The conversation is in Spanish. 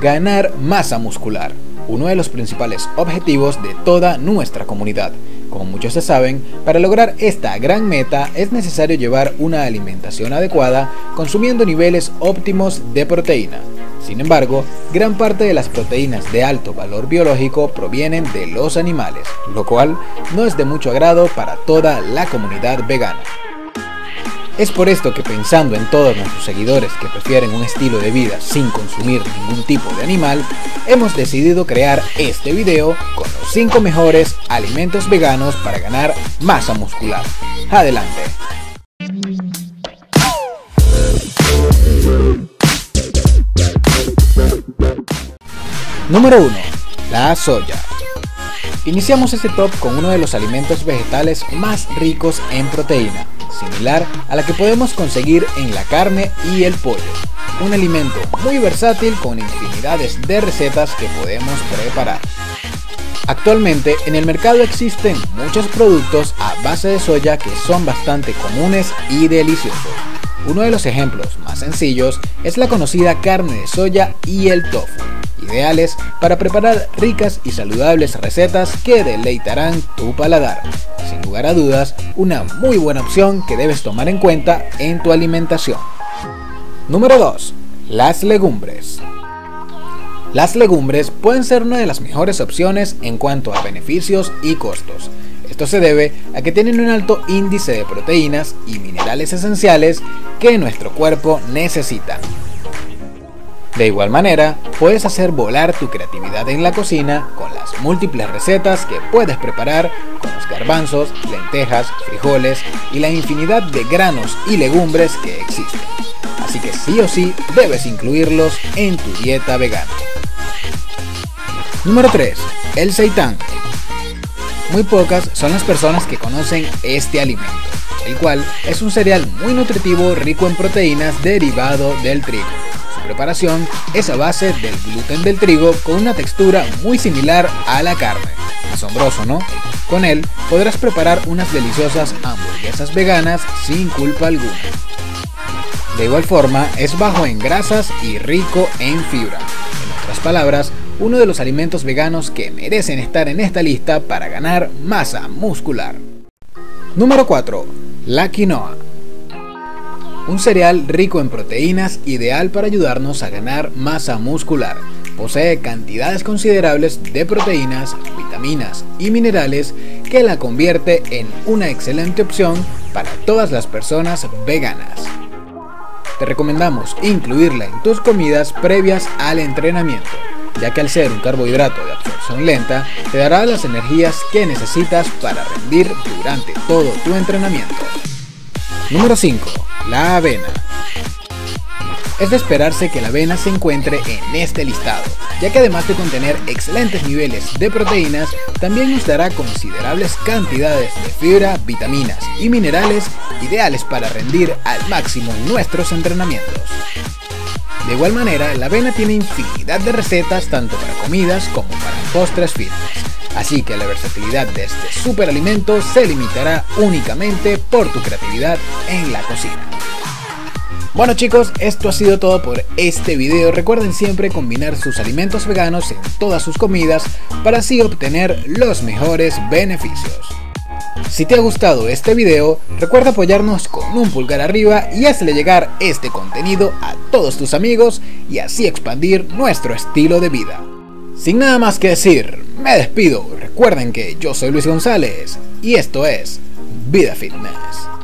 ganar masa muscular, uno de los principales objetivos de toda nuestra comunidad. Como muchos se saben, para lograr esta gran meta es necesario llevar una alimentación adecuada consumiendo niveles óptimos de proteína. Sin embargo, gran parte de las proteínas de alto valor biológico provienen de los animales, lo cual no es de mucho agrado para toda la comunidad vegana. Es por esto que pensando en todos nuestros seguidores que prefieren un estilo de vida sin consumir ningún tipo de animal, hemos decidido crear este video con los 5 mejores alimentos veganos para ganar masa muscular. Adelante. Número 1. La soya. Iniciamos este top con uno de los alimentos vegetales más ricos en proteína, similar a la que podemos conseguir en la carne y el pollo. Un alimento muy versátil con infinidades de recetas que podemos preparar. Actualmente en el mercado existen muchos productos a base de soya que son bastante comunes y deliciosos. Uno de los ejemplos más sencillos es la conocida carne de soya y el tofu, ideales para preparar ricas y saludables recetas que deleitarán tu paladar. Sin lugar a dudas, una muy buena opción que debes tomar en cuenta en tu alimentación. Número 2. Las legumbres. Las legumbres pueden ser una de las mejores opciones en cuanto a beneficios y costos. Esto se debe a que tienen un alto índice de proteínas y minerales esenciales que nuestro cuerpo necesita. De igual manera, puedes hacer volar tu creatividad en la cocina con las múltiples recetas que puedes preparar con los garbanzos, lentejas, frijoles y la infinidad de granos y legumbres que existen. Así que sí o sí debes incluirlos en tu dieta vegana. Número 3. El seitán. Muy pocas son las personas que conocen este alimento, el cual es un cereal muy nutritivo rico en proteínas derivado del trigo. Preparación es a base del gluten del trigo con una textura muy similar a la carne. Asombroso, ¿no? Con él podrás preparar unas deliciosas hamburguesas veganas sin culpa alguna. De igual forma, es bajo en grasas y rico en fibra. En otras palabras, uno de los alimentos veganos que merecen estar en esta lista para ganar masa muscular. Número 4. La quinoa. Un cereal rico en proteínas ideal para ayudarnos a ganar masa muscular. Posee cantidades considerables de proteínas, vitaminas y minerales que la convierte en una excelente opción para todas las personas veganas. Te recomendamos incluirla en tus comidas previas al entrenamiento ya que al ser un carbohidrato de absorción lenta, te dará las energías que necesitas para rendir durante todo tu entrenamiento. Número 5. La avena. Es de esperarse que la avena se encuentre en este listado, ya que además de contener excelentes niveles de proteínas, también nos dará considerables cantidades de fibra, vitaminas y minerales ideales para rendir al máximo nuestros entrenamientos. De igual manera, la avena tiene infinidad de recetas tanto para comidas como para postres fitness, así que la versatilidad de este superalimento se limitará únicamente por tu creatividad en la cocina. Bueno chicos, esto ha sido todo por este video. Recuerden siempre combinar sus alimentos veganos en todas sus comidas para así obtener los mejores beneficios. Si te ha gustado este video, recuerda apoyarnos con un pulgar arriba y hazle llegar este contenido a todos tus amigos y así expandir nuestro estilo de vida. Sin nada más que decir, me despido. Recuerden que yo soy Luis González y esto es Vida Fitness.